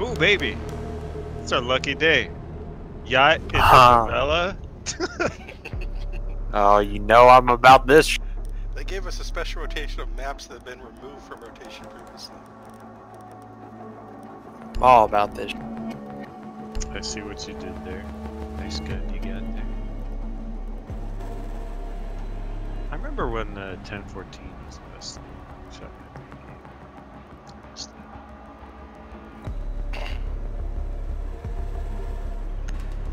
Ooh, baby. It's our lucky day. Yacht in the Ah. Oh, you know I'm about this. They gave us a special rotation of maps that have been removed from rotation previously. I'm all about this. I see what you did there. Nice gun you got there. I remember when uh, 1014 was the best shotgun game. Missed that.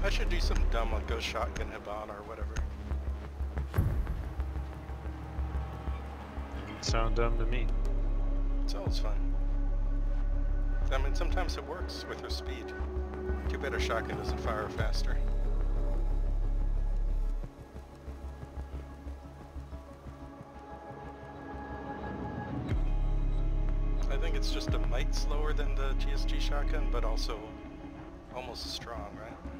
I should do some dumb like go shotgun Habana or whatever. Didn't sound dumb to me. It's always fun. I mean, sometimes it works with her speed. Too bad her shotgun doesn't fire faster. I think it's just a mite slower than the GSG shotgun, but also almost as strong, right?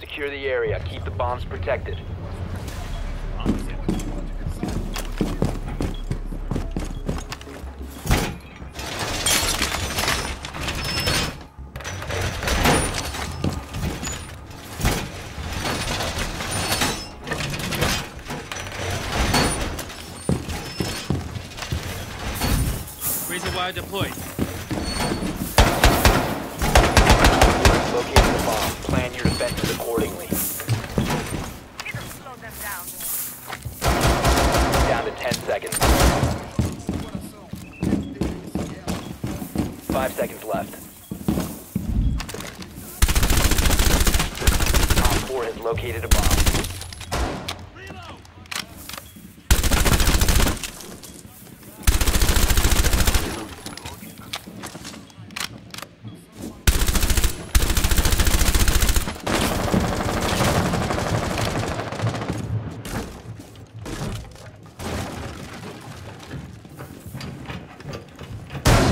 Secure the area. Keep the bombs protected. Razor wire deployed. Seconds. Five seconds left. Op 4 has located a bomb.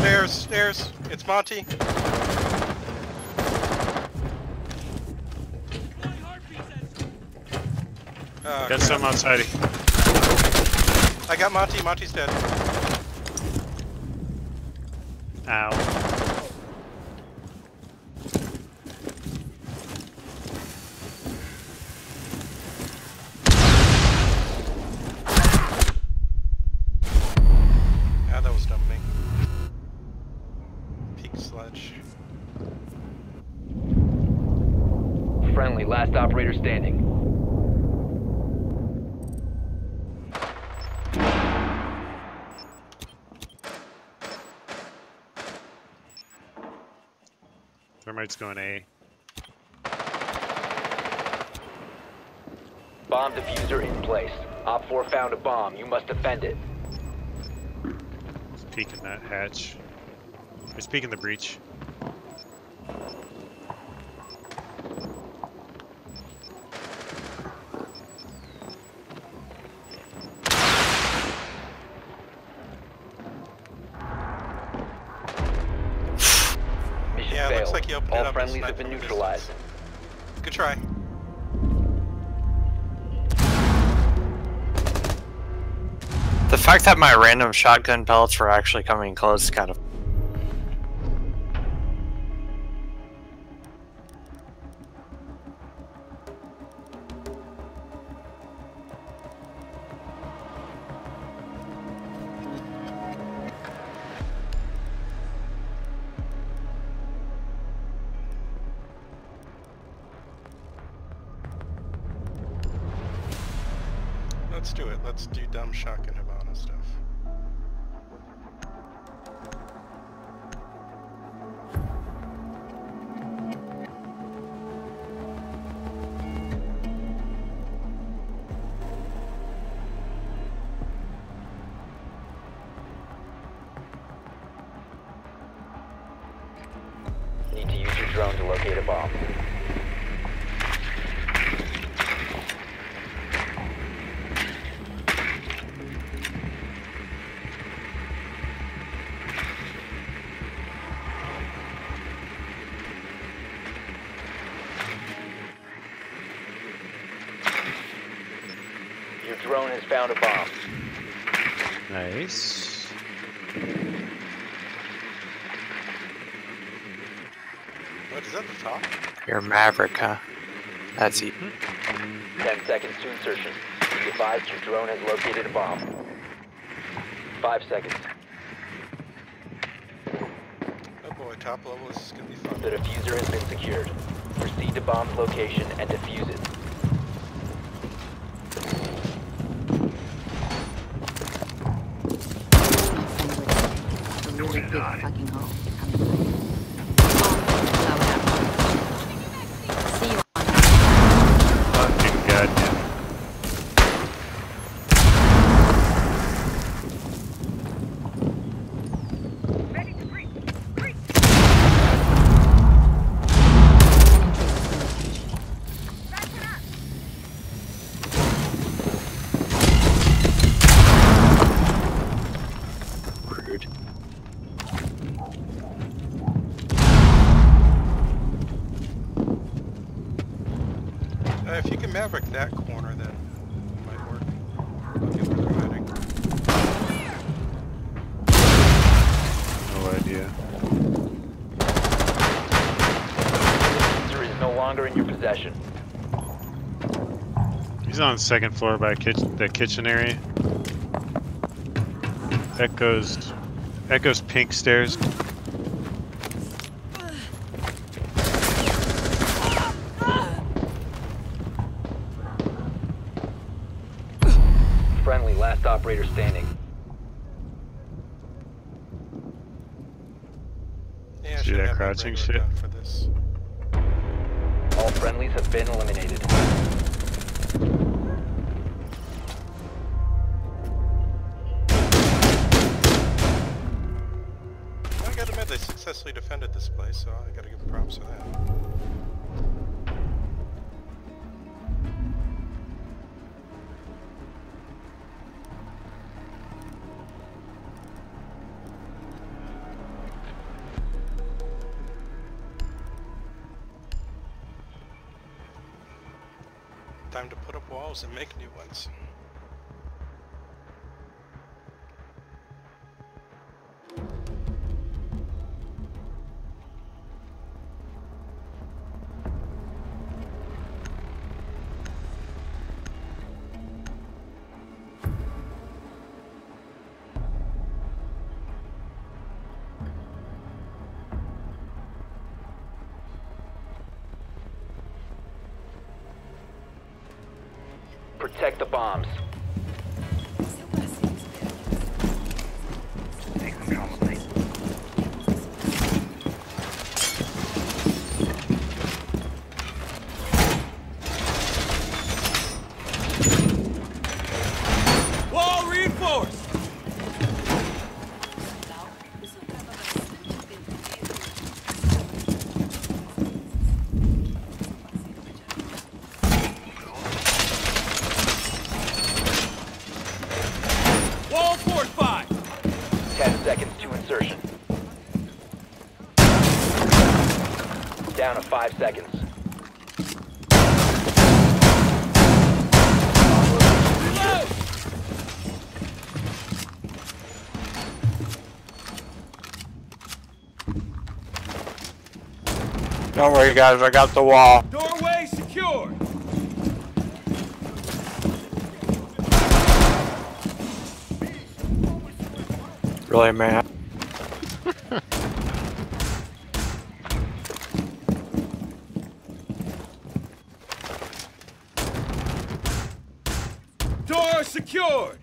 Stairs, stairs. It's Monty. Oh, Got some outside. I got Monty. Monty's dead. Ow. Ah, that was dumb of me. Peak sledge. Friendly, last operator standing. Thermite's going A. Bomb defuser in place. Op 4 found a bomb. You must defend it. He's peeking that hatch. He's peeking the breach. Failed. looks like you opened it All up friendlies and have been sniped from a neutralized. Good try. The fact that my random shotgun pellets were actually coming close is kind of. Let's do it. Let's do dumb shotgun found a bomb. Nice. What is that the top? You're Maverick, huh? That's e- 10 seconds to insertion. Be advised your drone has located a bomb. 5 seconds. Oh boy, top level, this is gonna be fun. The defuser has been secured. Proceed to bomb's location and defuse it. a really big fucking hole. See you on Fucking goddamn. rude. Uh, if you can maverick that corner, then it might work. Okay, where they're hiding. No idea. The defuser is no longer in your possession. He's on the second floor by kitchen, the kitchen area. Echoes, echoes pink stairs. Friendly, last operator standing. Yeah, See that crouching shit? for this. All friendlies have been eliminated. I gotta admit, they successfully defended this place, so I gotta give props for that. Time to put up walls and make new ones. Protect the bombs. Wall reinforced! Wall fortified! 10 seconds to insertion. Down to 5 seconds. Bomb location secured. Reload! Don't worry, guys. I got the wall. Doorway secured! Really, man. Door secured!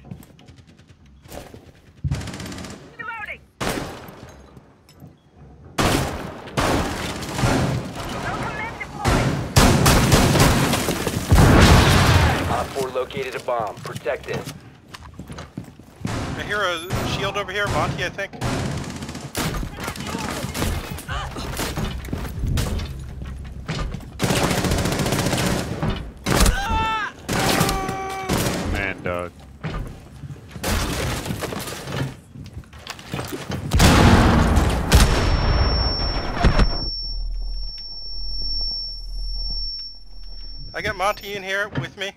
Op 4 located a bomb. Protect it. I hear a shield over here, Monty, I think. I got Monty in here with me.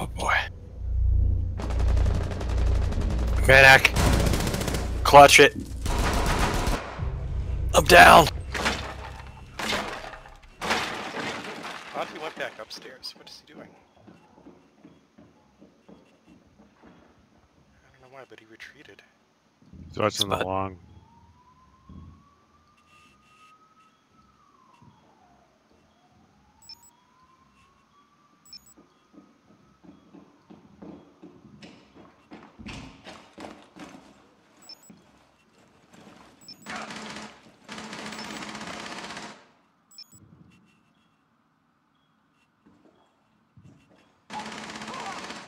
Oh boy. Manak. Clutch it. I'm down. Why, but he retreated. He's watching the long.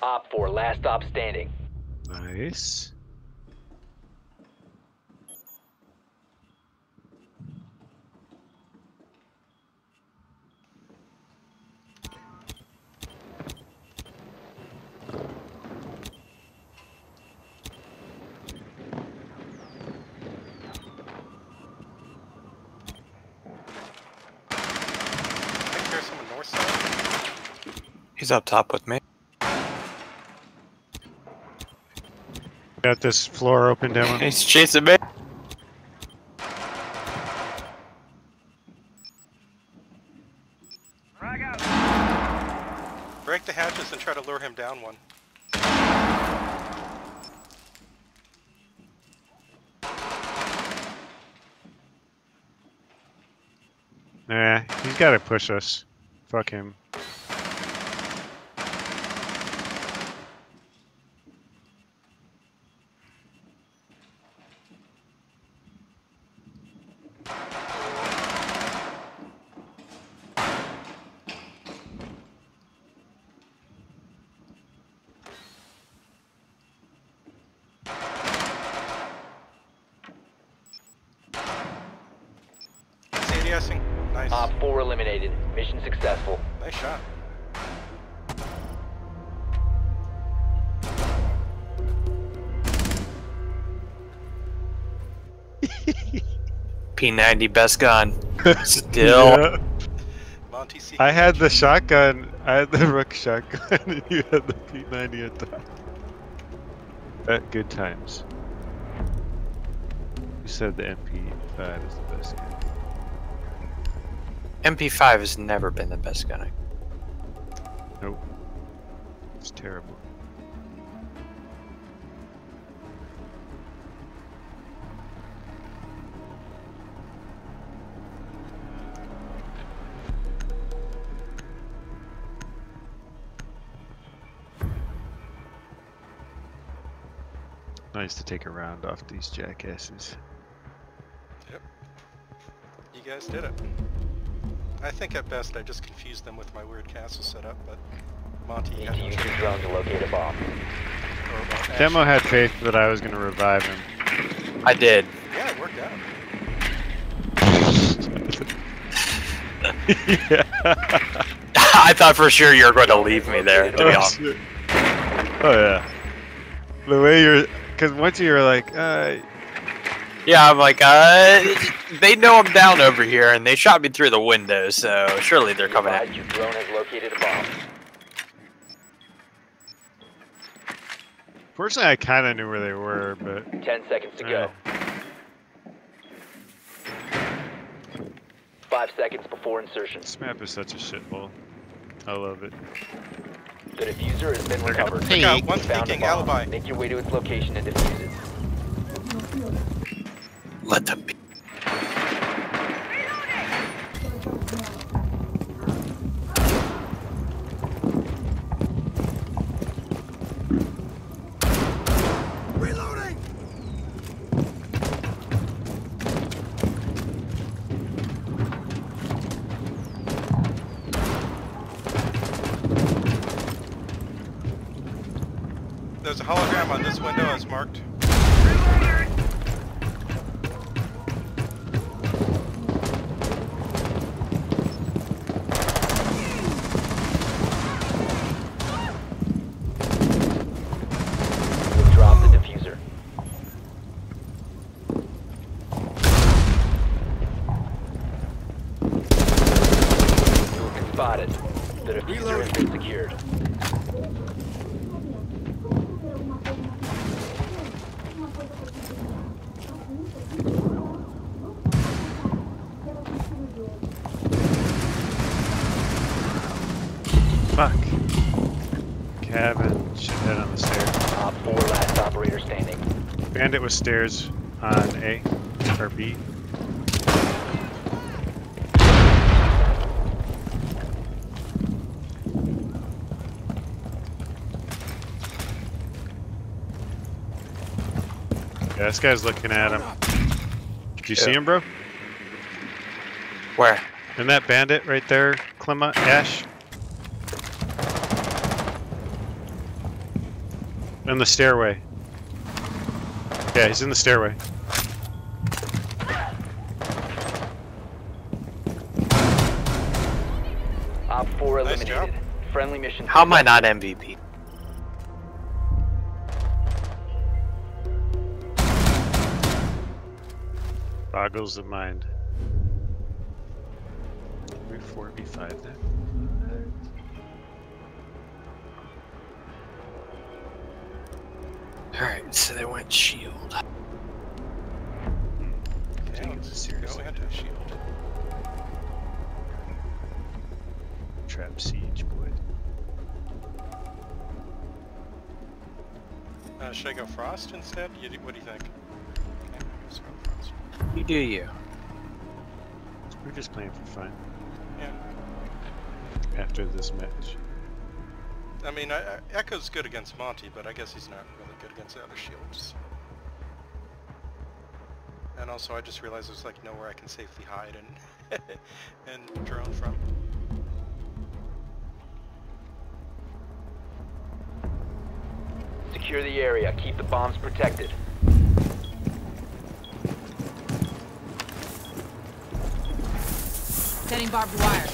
Op 4, last stop standing. Nice. I think there's someone north side. He's up top with me. Got this floor open demo. He's chasing me. Break the hatches and try to lure him down one. Nah, he's got to push us. Fuck him. He's ADSing. Nice. Op 4 eliminated. Mission successful. Nice shot. P90 best gun. Still. Yeah. Monty C. I had the shotgun. I had the Rook shotgun, and you had the P90 at the. At good times. You said the MP5 is the best gun. MP5 has never been the best gun. Nope. It's terrible. Nice to take a round off these jackasses. Yep. You guys did it. I think at best I just confused them with my weird castle setup, but Monty Need had to use your drone to locate a bomb. Demo had faith that I was going to revive him. I did. Yeah, it worked out. yeah. I thought for sure you were going to leave me there, to be Oh, honest. shit. Oh yeah. The way you're, because once you were like, uh, Yeah, I'm like, uh, they know I'm down over here, and they shot me through the window, so surely they're coming at advised Your drone has located a bomb. fortunately I kind of knew where they were, but 10 seconds to go. Five seconds before insertion. this map is such a shithole. I love it. The defuser has been recovered. Look out, one You found a thinking bomb. alibi. Make your way to its location and defuse it. Let them Cabin head on the stairs. Op 4 last operator standing. Bandit was stairs on A or B. Yeah, this guy's looking at him. Did you see him, bro? Where? And that bandit right there, Clemma, Ash? In the stairway. Yeah, he's in the stairway. Op 4 Nice job. eliminated. Friendly mission. How am I not MVP? Boggles the mind. Route 4 B5 then. So they went shield. Yeah, Taking let's go seriously. into shield. Trap siege, boy. Uh, should I go frost instead? You, what do you think? Okay, let's go frost. You do you. We're just playing for fun Yeah. after this match. I mean, I, I, Echo's good against Monty, but I guess he's not really good against the shields. And also, I just realized there's like nowhere I can safely hide and and drone from. Secure the area. Keep the bombs protected. Setting barbed wire.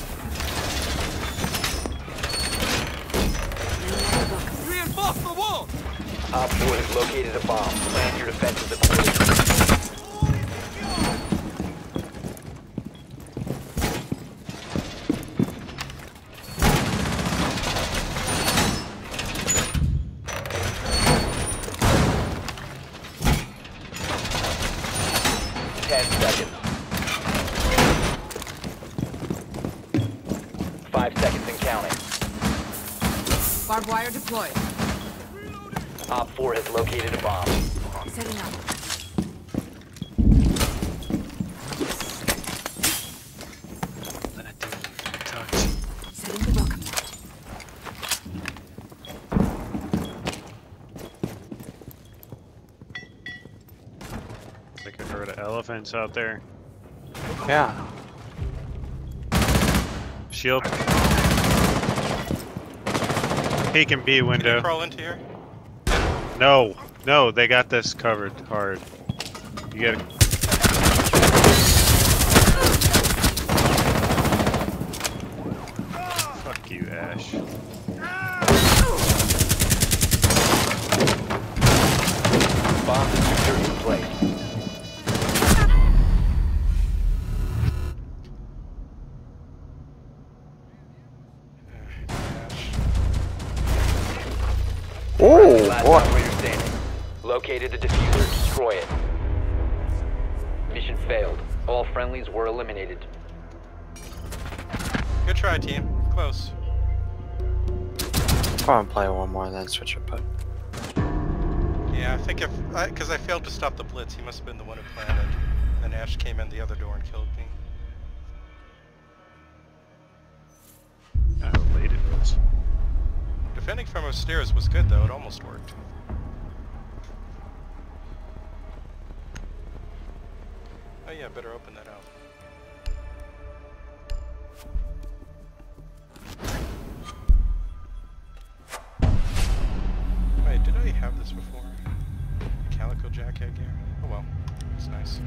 Reinforce the wall! Op 4 has located a bomb. Plan your defenses accordingly. Ten seconds. Five seconds and counting. Barbed wire deployed. Op 4 has located a bomb. Setting up. Let it do it. Talk. Setting the welcome mat. Like a herd of elephants out there. Yeah. Shield. Peek and B Can you window. crawl into here? No, no, they got this covered hard. You gotta. Play one more, and then switch it. But Yeah, I think if because I, failed to stop the blitz, he must have been the one who planted. And Ash came in the other door and killed me. How late it was. Defending from upstairs was good though. It almost worked. Oh yeah, better open that out. have this before. Calico jack gear. Oh well, it's nice.